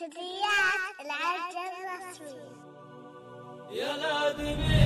منتديات العجل الرسمي. يا نادمي